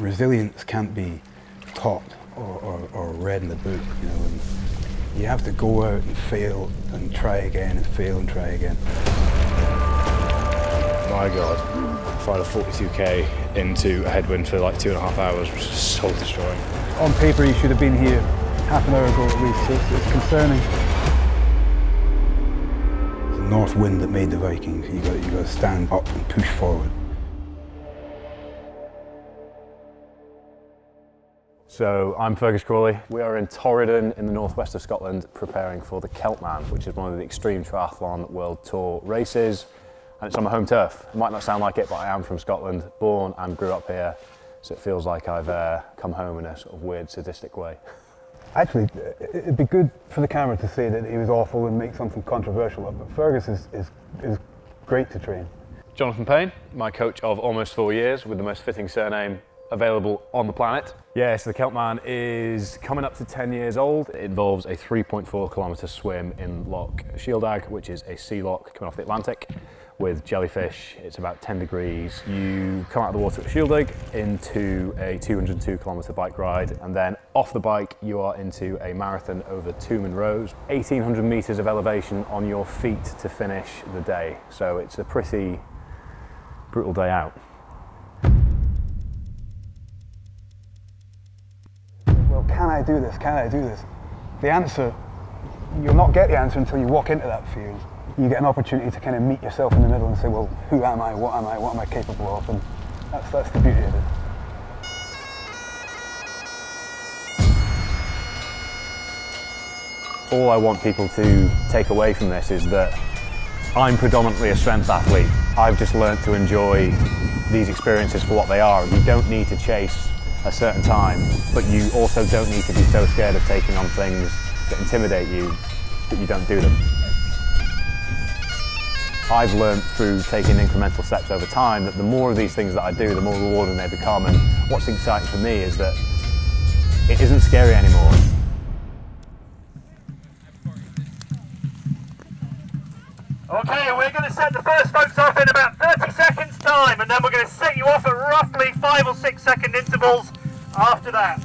resilience can't be taught or, or, or read in the book. You know, and you have to go out and fail and try again and fail and try again. My God, final 42k into a headwind for like two and a half hours was so destroying. On paper, you should have been here half an hour ago at least, it's, it's concerning. It's the north wind that made the Vikings. You got you got to stand up and push forward. So I'm Fergus Crawley. We are in Torridon in the northwest of Scotland preparing for the Celtman, which is one of the Extreme Triathlon World Tour races. And it's on my home turf. It might not sound like it, but I am from Scotland, born and grew up here. So it feels like I've uh, come home in a sort of weird sadistic way. Actually, it'd be good for the camera to say that he was awful and make something controversial up, but Fergus is, is, is great to train. Jonathan Payne, my coach of almost four years with the most fitting surname available on the planet. Yeah, so the Celtman is coming up to 10 years old. It involves a 3.4 kilometre swim in Loch Shieldaig, which is a sea loch coming off the Atlantic with jellyfish. It's about 10 degrees. You come out of the water at Shieldaig into a 202 kilometre bike ride, and then off the bike, you are into a marathon over two Munros, 1800 metres of elevation on your feet to finish the day. So it's a pretty brutal day out. Well, can I do this? Can I do this? The answer, you'll not get the answer until you walk into that field you get an opportunity to kind of meet yourself in the middle and say, well, who am I? What am I? What am I capable of? And that's, that's the beauty of it. All I want people to take away from this is that I'm predominantly a strength athlete. I've just learned to enjoy these experiences for what they are. You don't need to chase a certain time, but you also don't need to be so scared of taking on things that intimidate you that you don't do them. I've learned through taking incremental steps over time that the more of these things that I do, the more rewarding they become. And what's exciting for me is that it isn't scary anymore. Okay, we're going to set the first folks off in about 30 seconds time and then we're going to set you off at roughly 5 or 6 second intervals after that.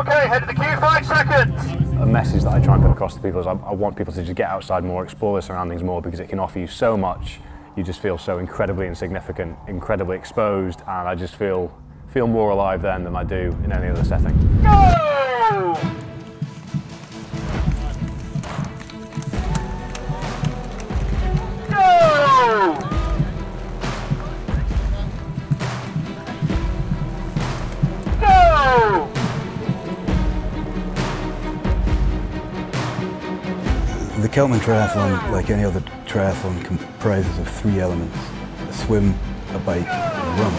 Okay, head to the queue, 5 seconds a message that I try and put across to people is I, I, want people to just get outside more, explore their surroundings more because it can offer you so much. You just feel so incredibly insignificant, incredibly exposed, and I just feel feel more alive then than I do in any other setting. Go! The Celtman Triathlon, like any other triathlon, comprises of three elements, a swim, a bike, and a run.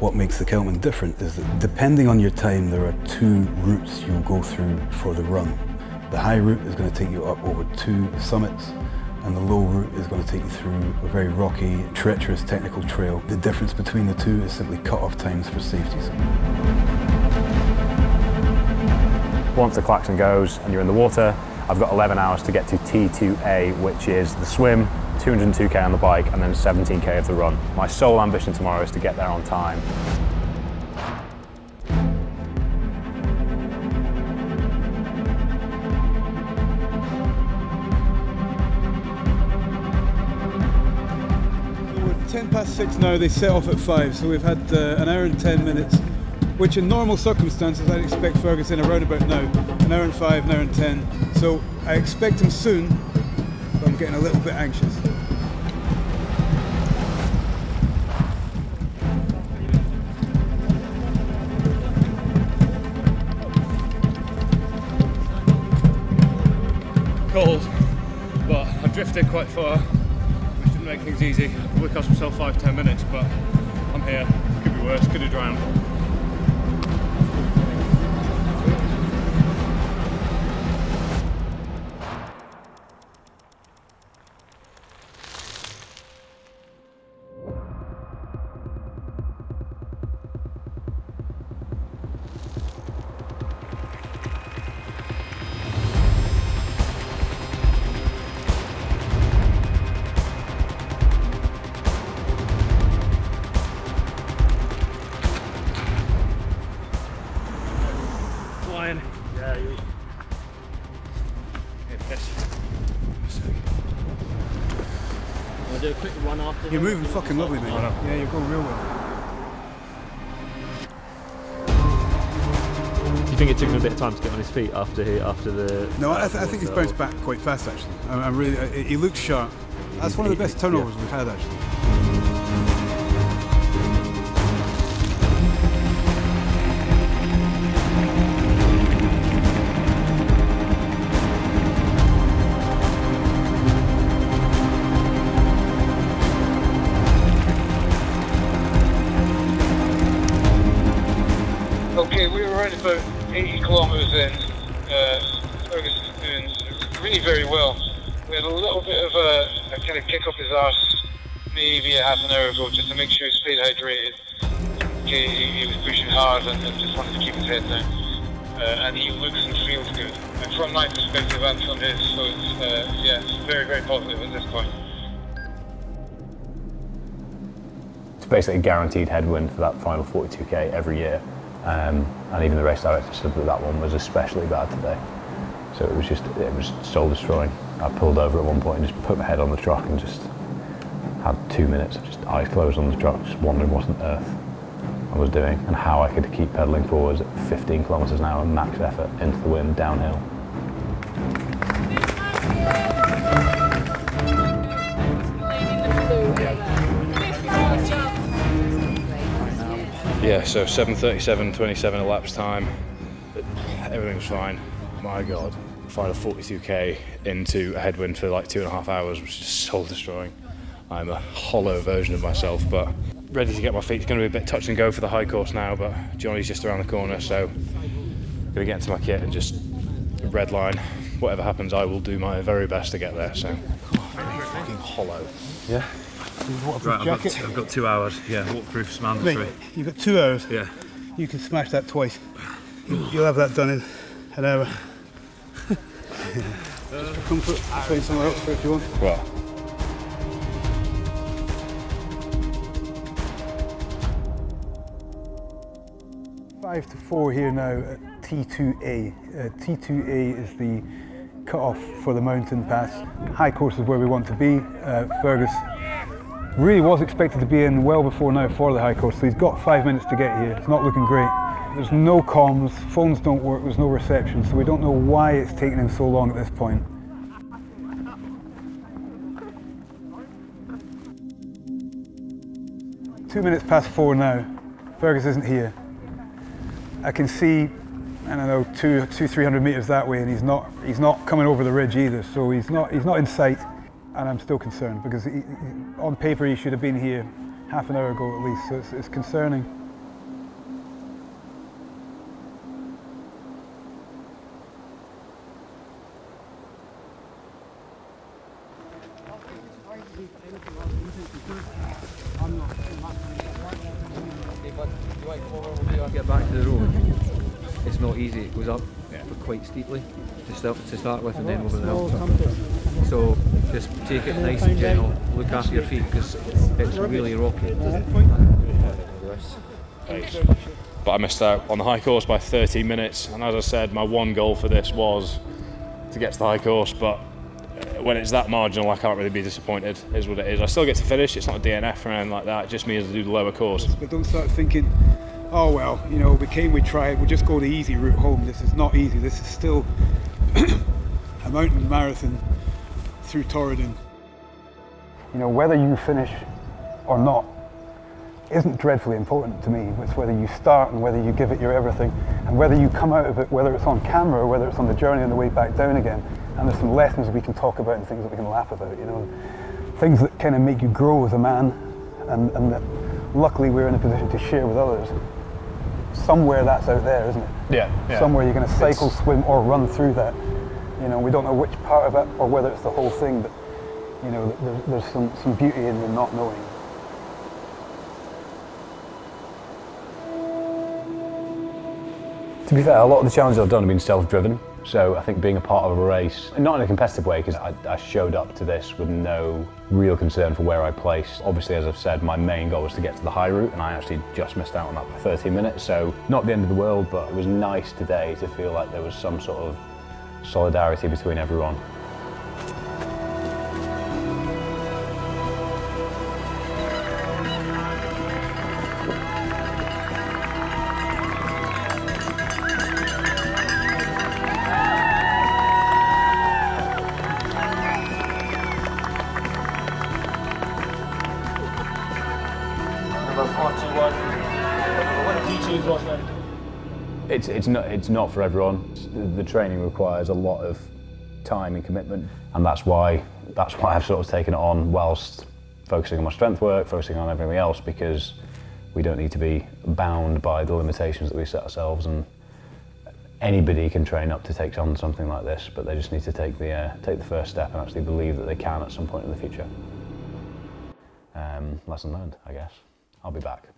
What makes the Celtman different is that depending on your time, there are two routes you'll go through for the run. The high route is going to take you up over two summits, and the low route is going to take you through a very rocky, treacherous technical trail. The difference between the two is simply cut-off times for safeties. Once the klaxon goes and you're in the water, I've got 11 hours to get to T2A, which is the swim, 202k on the bike, and then 17k of the run. My sole ambition tomorrow is to get there on time. So we're 10 past 6 now, they set off at 5, so we've had uh, an hour and 10 minutes which in normal circumstances I'd expect Ferguson around about now, an hour and five, an hour and ten. So I expect him soon, but I'm getting a little bit anxious. Cold, but I drifted quite far, which didn't make things easy. We cost myself five, ten minutes, but I'm here. Could be worse, could have drowned. Do a quick run after. You're moving fucking lovely, mate. Yeah, you're going real well. Do you think it took him a bit of time to get on his feet after he, after the? No, I, th- I think he's bounced back quite fast actually. I, I'm really, I, he looks sharp. That's one of the best turnovers we've had actually. 80 kilometres in. Uh, doing really very well. We had a little bit of a, a kind of kick up his ass maybe a half an hour ago just to make sure he stayed hydrated. He, he was pushing hard and, and just wanted to keep his head down. Uh, and he looks and feels good. And from my perspective and from his, so it's, uh, yeah, it's very, very positive at this point. It's basically a guaranteed headwind for that final 42k every year. Um, and even the race director said that that one was especially bad today. So it was just, it was soul destroying. I pulled over at one point and just put my head on the truck and just had two minutes of just eyes closed on the truck, just wondering what on earth I was doing and how I could keep pedaling forwards at 15 kilometres an hour, max effort into the wind, downhill. Yeah, so 7.37, 27 elapsed time. Everything was fine. My God, final 42k into a headwind for like two and a half hours which is soul destroying. I'm a hollow version of myself, but ready to get my feet. It's going to be a bit touch and go for the high course now, but Johnny's just around the corner, so I'm going to get into my kit and just red line. Whatever happens, I will do my very best to get there. So fucking hollow. Yeah. Right, I've got, I've got two hours. Yeah, waterproof's mandatory. Mate, you've got two hours. Yeah. You can smash that twice. You'll have that done in an hour. Just for Comfort, find somewhere else for it if you want. Well, Five to four here now at T2A. Uh, T2A is the cut-off for the mountain pass. High course is where we want to be. Uh, Fergus really was expected to be in well before now for the high course, so he's got five minutes to get here. It's not looking great. There's no comms, phones don't work, there's no reception, so we don't know why it's taken him so long at this point. Two minutes past four now. Fergus isn't here. I can see, I don't know, two, two, three hundred meters that way, and he's not, he's not coming over the ridge either. So he's not, he's not in sight, and I'm still concerned because he, he- on paper he should have been here half an hour ago at least. So it's, it's concerning. Get back to the road. It's not easy. It goes up quite steeply to start to start with, and then over the hill. So just take it nice and gentle. Look after your feet because it's really rocky. but I missed out on the high course by 13 minutes. And as I said, my one goal for this was to get to the high course. But uh, when it's that marginal, I can't really be disappointed. Is what it is. I still get to finish. It's not a DNF or anything like that. It just means to do the lower course. But don't start thinking, oh well, you know, we came, we tried, we'll just go the easy route home. This is not easy. This is still a mountain marathon through Torridon. You know, whether you finish or not isn't dreadfully important to me. It's whether you start and whether you give it your everything and whether you come out of it, whether it's on camera or whether it's on the journey on the way back down again. And there's some lessons we can talk about and things that we can laugh about, you know, things that kind of make you grow as a man and, and that luckily we're in a position to share with others. Somewhere that's out there, isn't it? Yeah. yeah. Somewhere you're going to cycle, swim, or run through that. You know, we don't know which part of it or whether it's the whole thing, but you know, there's, there's some, some beauty in the not knowing. To be fair, a lot of the challenges I've done have been self-driven. So I think being a part of a race, not in a competitive way, because I, I showed up to this with no real concern for where I placed. Obviously, as I've said, my main goal was to get to the high route, and I actually just missed out on that by 30 minutes. So not the end of the world, but it was nice today to feel like there was some sort of solidarity between everyone. Number 41. What did you one! Rosalind? It's, it's, not, it's not for everyone. The, training requires a lot of time and commitment, and that's why, that's why I've sort of taken it on whilst focusing on my strength work, focusing on everything else, because we don't need to be bound by the limitations that we set ourselves. And anybody can train up to take on something like this, but they just need to take the, uh, take the first step and actually believe that they can at some point in the future. Um, lesson learned, I guess. I'll be back.